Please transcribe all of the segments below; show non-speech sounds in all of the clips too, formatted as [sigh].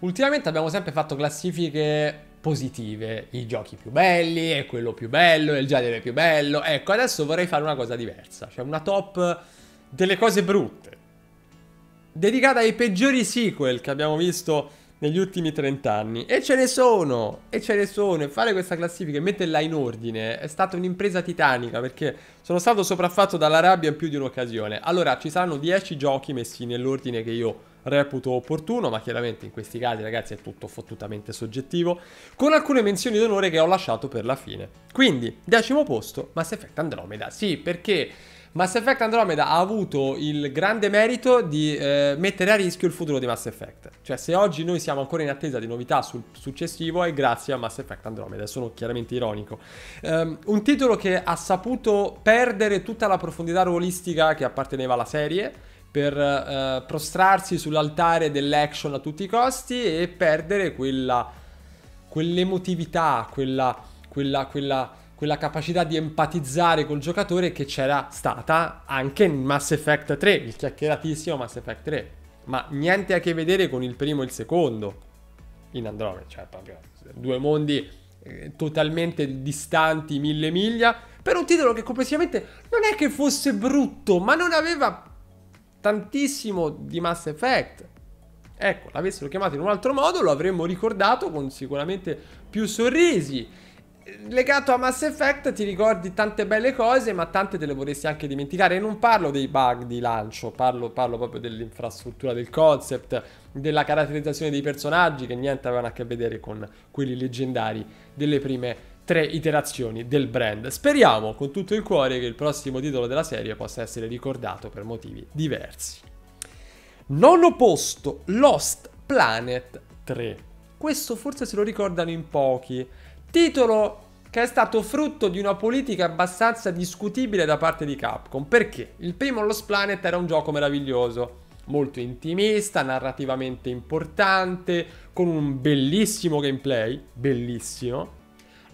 ultimamente abbiamo sempre fatto classifiche positive, i giochi più belli, è quello più bello, è il genere più bello. Ecco, adesso vorrei fare una cosa diversa, cioè una top delle cose brutte, dedicata ai peggiori sequel che abbiamo visto negli ultimi 30 anni. E ce ne sono, e ce ne sono. E fare questa classifica e metterla in ordine è stata un'impresa titanica perché sono stato sopraffatto dalla rabbia in più di un'occasione. Allora, ci saranno 10 giochi messi nell'ordine che io reputo opportuno, ma chiaramente in questi casi, ragazzi, è tutto fottutamente soggettivo, con alcune menzioni d'onore che ho lasciato per la fine. Quindi, decimo posto, Mass Effect Andromeda. Sì, perché Mass Effect Andromeda ha avuto il grande merito di eh, mettere a rischio il futuro di Mass Effect. Cioè, se oggi noi siamo ancora in attesa di novità sul successivo è grazie a Mass Effect Andromeda. Sono chiaramente ironico. Um, un titolo che ha saputo perdere tutta la profondità ruolistica che apparteneva alla serie per uh, prostrarsi sull'altare dell'action a tutti i costi e perdere quella quell'emotività, quella, quella, quella quella capacità di empatizzare col giocatore che c'era stata anche in Mass Effect 3, il chiacchieratissimo Mass Effect 3. Ma niente a che vedere con il primo e il secondo in Andromeda, cioè proprio due mondi eh, totalmente distanti, mille miglia, per un titolo che complessivamente non è che fosse brutto, ma non aveva tantissimo di Mass Effect. Ecco, l'avessero chiamato in un altro modo, lo avremmo ricordato con sicuramente più sorrisi legato a Mass Effect ti ricordi tante belle cose, ma tante te le vorresti anche dimenticare. E non parlo dei bug di lancio, parlo, parlo proprio dell'infrastruttura del concept, della caratterizzazione dei personaggi, che niente avevano a che vedere con quelli leggendari delle prime tre iterazioni del brand. Speriamo con tutto il cuore che il prossimo titolo della serie possa essere ricordato per motivi diversi. Nono posto, Lost Planet 3. Questo forse se lo ricordano in pochi. Titolo che è stato frutto di una politica abbastanza discutibile da parte di Capcom. Perché? Il primo Lost Planet era un gioco meraviglioso, molto intimista, narrativamente importante, con un bellissimo gameplay, bellissimo.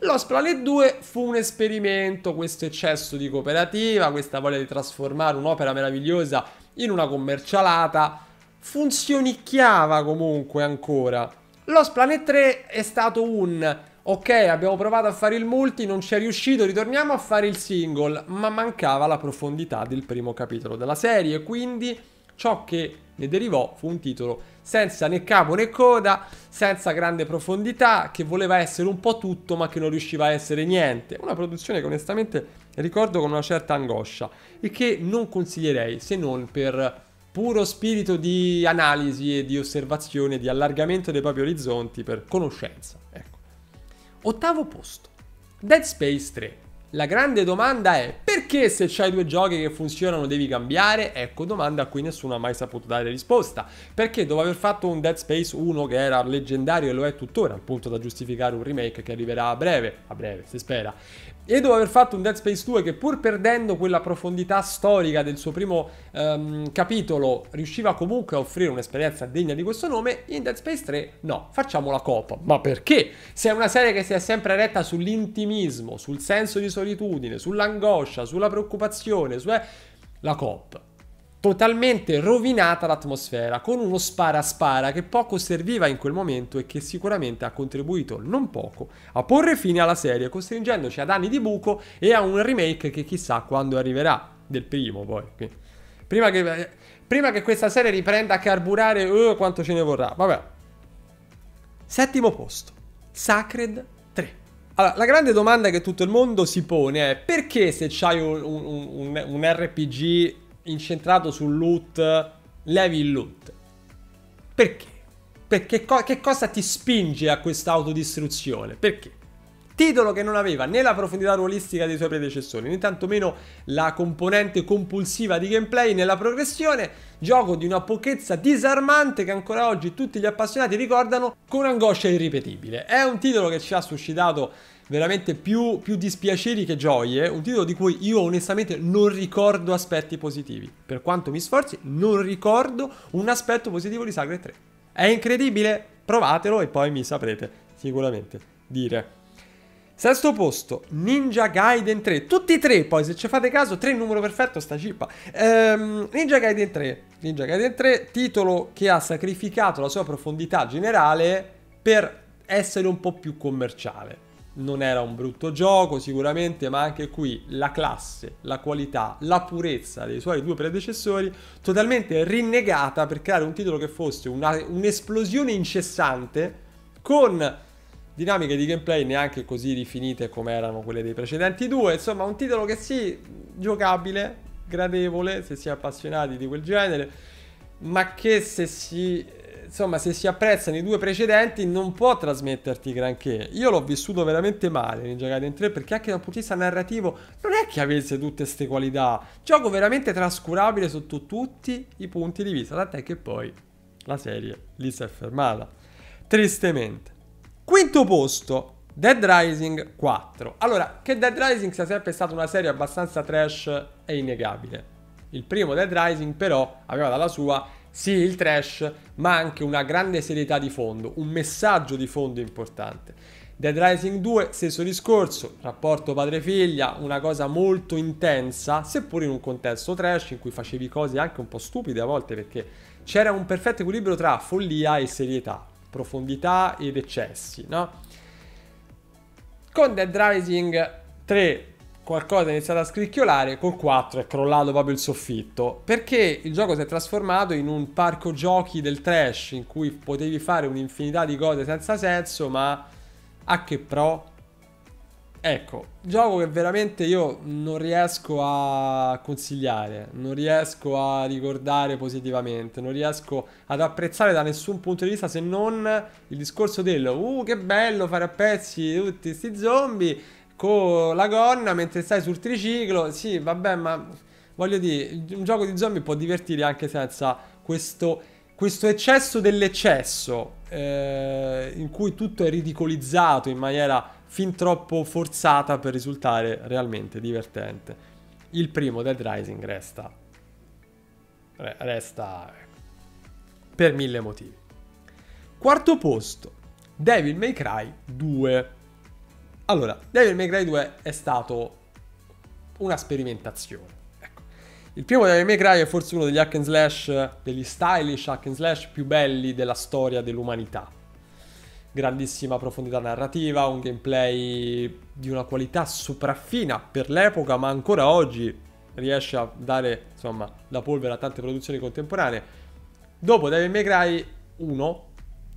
Lost Planet 2 fu un esperimento, questo eccesso di cooperativa, questa voglia di trasformare un'opera meravigliosa in una commercialata, funzionicchiava comunque ancora. Lost Planet 3 è stato un ok, abbiamo provato a fare il multi, non ci è riuscito, ritorniamo a fare il single, ma mancava la profondità del primo capitolo della serie, quindi ciò che ne derivò fu un titolo senza né capo né coda, senza grande profondità, che voleva essere un po' tutto ma che non riusciva a essere niente. Una produzione che onestamente ricordo con una certa angoscia e che non consiglierei se non per puro spirito di analisi e di osservazione, di allargamento dei propri orizzonti per conoscenza. Ecco. Ottavo posto. Dead Space 3. La grande domanda è perché se c'hai due giochi che funzionano devi cambiare? Ecco, domanda a cui nessuno ha mai saputo dare risposta. Perché dopo aver fatto un Dead Space 1 che era leggendario e lo è tuttora, al punto da giustificare un remake che arriverà a breve, a breve si spera, e dopo aver fatto un Dead Space 2 che pur perdendo quella profondità storica del suo primo um, capitolo riusciva comunque a offrire un'esperienza degna di questo nome, in Dead Space 3 no, facciamo la copa. Ma perché? Se è una serie che si è sempre retta sull'intimismo, sul senso di solitudine, sull'angoscia, sulla preoccupazione, su... la coop totalmente rovinata l'atmosfera con uno spara spara che poco serviva in quel momento e che sicuramente ha contribuito non poco a porre fine alla serie costringendoci ad anni di buco e a un remake che chissà quando arriverà del primo poi prima che, prima che questa serie riprenda a carburare uh, quanto ce ne vorrà. Vabbè. Settimo posto. Sacred 3 allora, la grande domanda che tutto il mondo si pone è perché se c'hai un, un, un, un RPG incentrato sul loot, levi il loot. Perché? Perché co- che cosa ti spinge a questa autodistruzione? Perché? Titolo che non aveva né la profondità ruolistica dei suoi predecessori, né tantomeno la componente compulsiva di gameplay nella progressione, gioco di una pochezza disarmante che ancora oggi tutti gli appassionati ricordano con angoscia irripetibile. È un titolo che ci ha suscitato veramente più, più, dispiaceri che gioie, un titolo di cui io onestamente non ricordo aspetti positivi. Per quanto mi sforzi, non ricordo un aspetto positivo di Sacred 3. È incredibile? Provatelo e poi mi saprete sicuramente dire. Sesto posto, Ninja Gaiden 3. Tutti e tre, poi se ci fate caso, 3 il numero perfetto, sta cippa. Ehm, Ninja Gaiden 3. Ninja Gaiden 3, titolo che ha sacrificato la sua profondità generale per essere un po' più commerciale. Non era un brutto gioco sicuramente, ma anche qui la classe, la qualità, la purezza dei suoi due predecessori totalmente rinnegata per creare un titolo che fosse un'esplosione incessante con dinamiche di gameplay neanche così rifinite come erano quelle dei precedenti due. Insomma, un titolo che sì, giocabile, gradevole se si è appassionati di quel genere, ma che se si insomma, se si apprezzano i due precedenti non può trasmetterti granché. Io l'ho vissuto veramente male Ninja Gaiden 3 perché anche dal punto di vista narrativo non è che avesse tutte queste qualità. Gioco veramente trascurabile sotto tutti i punti di vista, tant'è che poi la serie lì si è fermata. Tristemente. Quinto posto, Dead Rising 4. Allora, che Dead Rising sia sempre stata una serie abbastanza trash è innegabile. Il primo Dead Rising però aveva dalla sua sì il trash, ma anche una grande serietà di fondo, un messaggio di fondo importante. Dead Rising 2, stesso discorso, rapporto padre-figlia, una cosa molto intensa, seppur in un contesto trash in cui facevi cose anche un po' stupide a volte perché c'era un perfetto equilibrio tra follia e serietà profondità ed eccessi, no? Con Dead Rising 3 qualcosa è iniziato a scricchiolare, col 4 è crollato proprio il soffitto, perché il gioco si è trasformato in un parco giochi del trash in cui potevi fare un'infinità di cose senza senso, ma a che pro? Ecco, gioco che veramente io non riesco a consigliare, non riesco a ricordare positivamente, non riesco ad apprezzare da nessun punto di vista se non il discorso dello uh che bello fare a pezzi tutti questi zombie con la gonna mentre stai sul triciclo. Sì, vabbè, ma voglio dire, un gioco di zombie può divertire anche senza questo, questo eccesso dell'eccesso eh, in cui tutto è ridicolizzato in maniera fin troppo forzata per risultare realmente divertente. Il primo Dead Rising resta resta per mille motivi. Quarto posto, Devil May Cry 2. Allora, Devil May Cry 2 è stato una sperimentazione. Ecco. Il primo Devil May Cry è forse uno degli hack and slash, degli stylish hack and slash più belli della storia dell'umanità grandissima profondità narrativa, un gameplay di una qualità sopraffina per l'epoca, ma ancora oggi riesce a dare insomma la polvere a tante produzioni contemporanee. Dopo Devil May Cry 1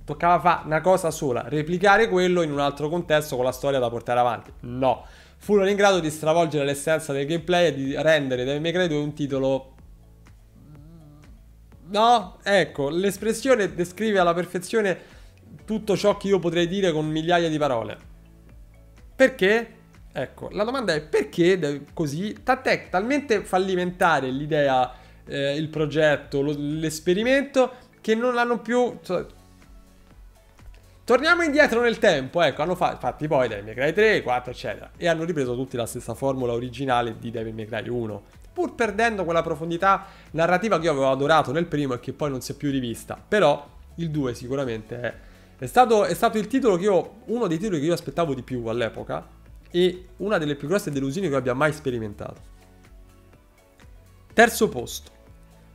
toccava fare una cosa sola, replicare quello in un altro contesto con la storia da portare avanti. No, furono in grado di stravolgere l'essenza del gameplay e di rendere Devil May Cry 2 un titolo No, ecco, l'espressione descrive alla perfezione tutto ciò che io potrei dire con migliaia di parole. Perché? Ecco, la domanda è perché così? Tant'è talmente fallimentare l'idea, eh, il progetto, l'esperimento, che non l'hanno più... Cioè, torniamo indietro nel tempo, ecco, hanno fatto, infatti poi Devil May Cry 3, 4, eccetera, e hanno ripreso tutti la stessa formula originale di Devil May Cry 1, pur perdendo quella profondità narrativa che io avevo adorato nel primo e che poi non si è più rivista. Però il 2 sicuramente è è stato, è stato io, uno dei titoli che io aspettavo di più all'epoca e una delle più grosse delusioni che abbia mai sperimentato. Terzo posto.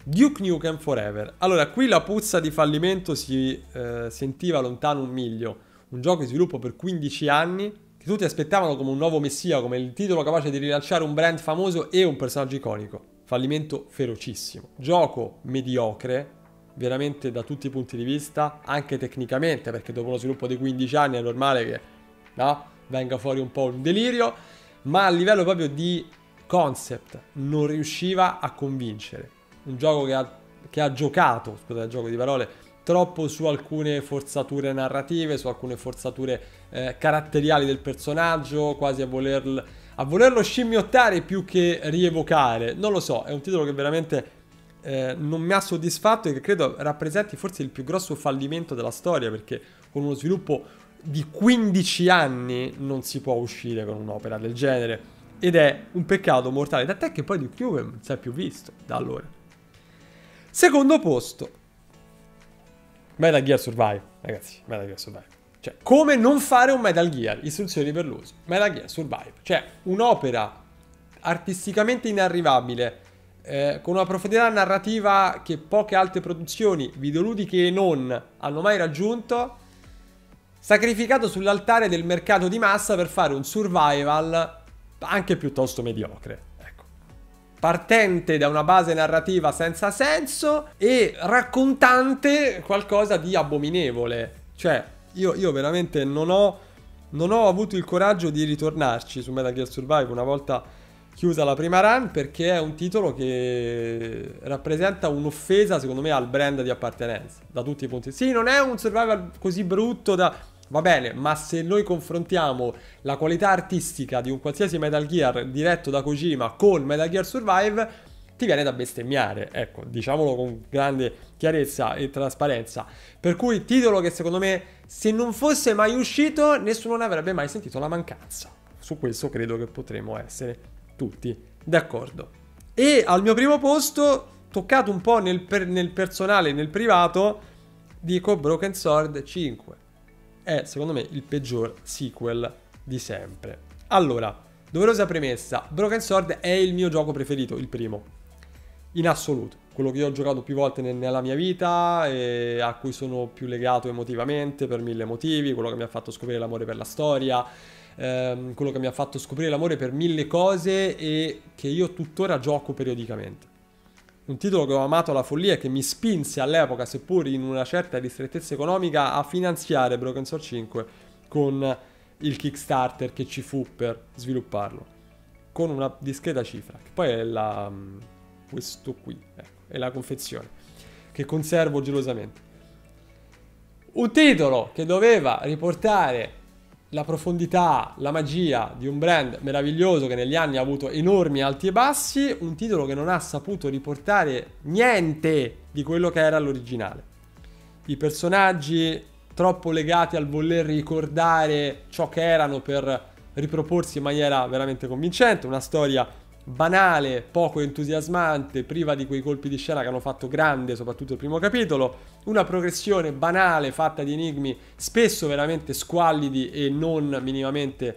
Duke Nukem Forever. Allora, qui la puzza di fallimento si eh, sentiva lontano un miglio. Un gioco in sviluppo per 15 anni, che tutti aspettavano come un nuovo messia, come il titolo capace di rilanciare un brand famoso e un personaggio iconico. Fallimento ferocissimo. Gioco mediocre, veramente da tutti i punti di vista, anche tecnicamente, perché dopo uno sviluppo di 15 anni è normale che no, venga fuori un po' un delirio, ma a livello proprio di concept non riusciva a convincere. Un gioco che ha, che ha giocato, scusate il gioco di parole, troppo su alcune forzature narrative, su alcune forzature eh, caratteriali del personaggio, quasi a, voler, a volerlo scimmiottare più che rievocare. Non lo so, è un titolo che veramente eh, non mi ha soddisfatto e che credo rappresenti forse il più grosso fallimento della storia perché con uno sviluppo di 15 anni non si può uscire con un'opera del genere ed è un peccato mortale, tant'è che poi di Cube non si è più visto da allora. Secondo posto, Metal Gear Survive, ragazzi, Metal Gear Survive. Cioè, come non fare un Metal Gear, istruzioni per l'uso. Metal Gear Survive. Cioè, un'opera artisticamente inarrivabile, eh, con una profondità narrativa che poche altre produzioni, videoludiche e non, hanno mai raggiunto, sacrificato sull'altare del mercato di massa per fare un survival anche piuttosto mediocre. Ecco. Partente da una base narrativa senza senso e raccontante qualcosa di abominevole. Cioè, io, io veramente non ho, non ho avuto il coraggio di ritornarci su Metal Gear Survive una volta chiusa la prima run perché è un titolo che rappresenta un'offesa secondo me al brand di appartenenza da tutti i punti. Sì, non è un survival così brutto da va bene, ma se noi confrontiamo la qualità artistica di un qualsiasi Metal Gear diretto da Kojima con Metal Gear Survive ti viene da bestemmiare, ecco, diciamolo con grande chiarezza e trasparenza. Per cui titolo che secondo me se non fosse mai uscito nessuno ne avrebbe mai sentito la mancanza. Su questo credo che potremo essere tutti d'accordo. E al mio primo posto, toccato un po' nel, per, nel personale, nel privato, dico Broken Sword 5. È secondo me il peggior sequel di sempre. Allora, doverosa premessa, Broken Sword è il mio gioco preferito, il primo. In assoluto, quello che ho giocato più volte nella mia vita e a cui sono più legato emotivamente per mille motivi, quello che mi ha fatto scoprire l'amore per la storia, ehm, quello che mi ha fatto scoprire l'amore per mille cose e che io tuttora gioco periodicamente. Un titolo che ho amato alla follia e che mi spinse all'epoca, seppur in una certa ristrettezza economica, a finanziare Broken Sword 5 con il Kickstarter che ci fu per svilupparlo. Con una discreta cifra, che poi è la, questo qui, ecco, è la confezione, che conservo gelosamente. Un titolo che doveva riportare la profondità, la magia di un brand meraviglioso che negli anni ha avuto enormi alti e bassi, un titolo che non ha saputo riportare niente di quello che era l'originale. I personaggi troppo legati al voler ricordare ciò che erano per riproporsi in maniera veramente convincente, una storia banale, poco entusiasmante, priva di quei colpi di scena che hanno fatto grande, soprattutto il primo capitolo, una progressione banale fatta di enigmi spesso veramente squallidi e non minimamente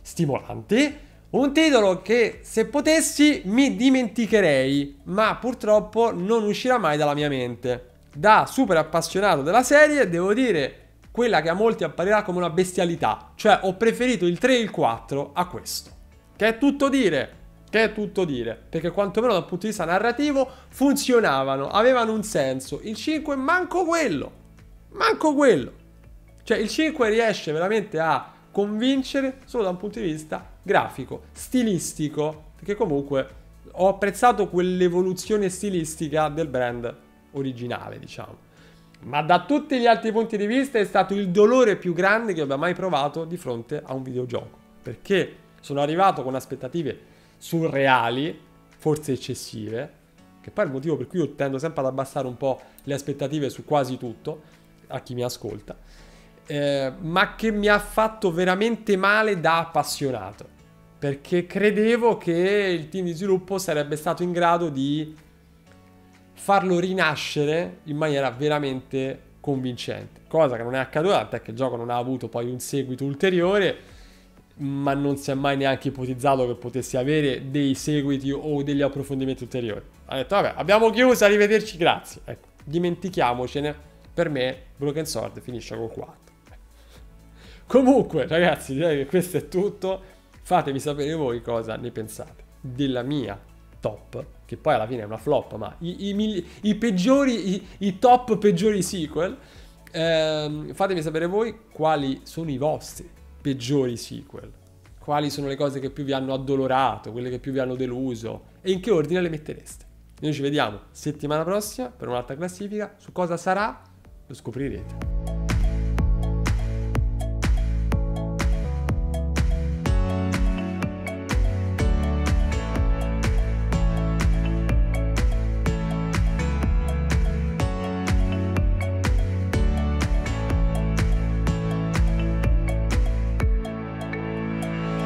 stimolanti. Un titolo che se potessi mi dimenticherei, ma purtroppo non uscirà mai dalla mia mente. Da super appassionato della serie, devo dire quella che a molti apparirà come una bestialità, cioè ho preferito il 3 e il 4 a questo. Che è tutto dire. Che è tutto dire, perché quantomeno dal punto di vista narrativo funzionavano, avevano un senso. Il 5 manco quello, manco quello. Cioè il 5 riesce veramente a convincere solo da un punto di vista grafico, stilistico, perché comunque ho apprezzato quell'evoluzione stilistica del brand originale, diciamo. Ma da tutti gli altri punti di vista è stato il dolore più grande che abbia mai provato di fronte a un videogioco, perché sono arrivato con aspettative surreali, forse eccessive, che poi è il motivo per cui io tendo sempre ad abbassare un po' le aspettative su quasi tutto, a chi mi ascolta, eh, ma che mi ha fatto veramente male da appassionato, perché credevo che il team di sviluppo sarebbe stato in grado di farlo rinascere in maniera veramente convincente, cosa che non è accaduta, tant'è che il gioco non ha avuto poi un seguito ulteriore ma non si è mai neanche ipotizzato che potessi avere dei seguiti o degli approfondimenti ulteriori. Ha detto, vabbè, abbiamo chiuso, arrivederci, grazie. Ecco, dimentichiamocene. Per me, Broken Sword finisce col 4. [laughs] Comunque, ragazzi, direi che questo è tutto. Fatemi sapere voi cosa ne pensate della mia top, che poi alla fine è una flop, ma i, i, i peggiori, i, i, top peggiori sequel. Ehm, fatemi sapere voi quali sono i vostri peggiori sequel? Quali sono le cose che più vi hanno addolorato, quelle che più vi hanno deluso e in che ordine le mettereste? Noi ci vediamo settimana prossima per un'altra classifica. Su cosa sarà lo scoprirete.